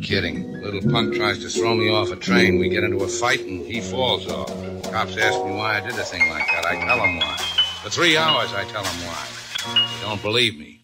kidding. Little punk tries to throw me off a train. We get into a fight and he falls off. Cops ask me why I did a thing like that. I tell them why. For three hours, I tell them why. They don't believe me.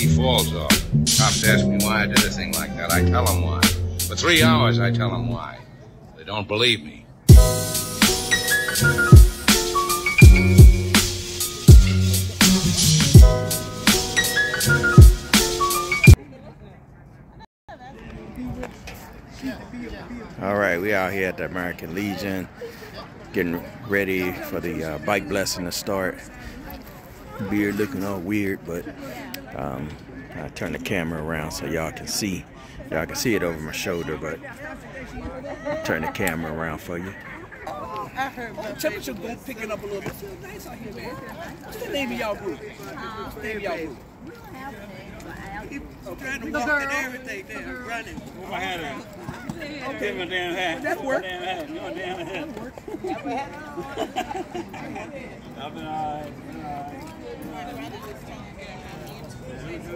He falls off. Cops ask me why I did a thing like that. I tell them why. For three hours, I tell them why. They don't believe me. All right, we out here at the American Legion, getting ready for the uh, bike blessing to start. Beard looking all weird, but um, I turn the camera around so y'all can see. Y'all can see it over my shoulder, but I'll turn the camera around for you. Temperature go picking up a little bit. It's nice out here, man. What's the name of y'all group? What's the name of y'all group? I'm trying to walk and everything there. Running. Where my hat at? Give me a damn hat. That work. Damn hat. Give damn hat. I've been all right. Been all right. They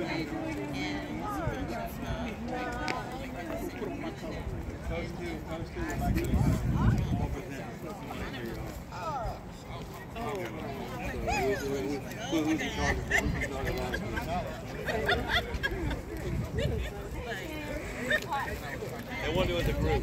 want to do it as a group.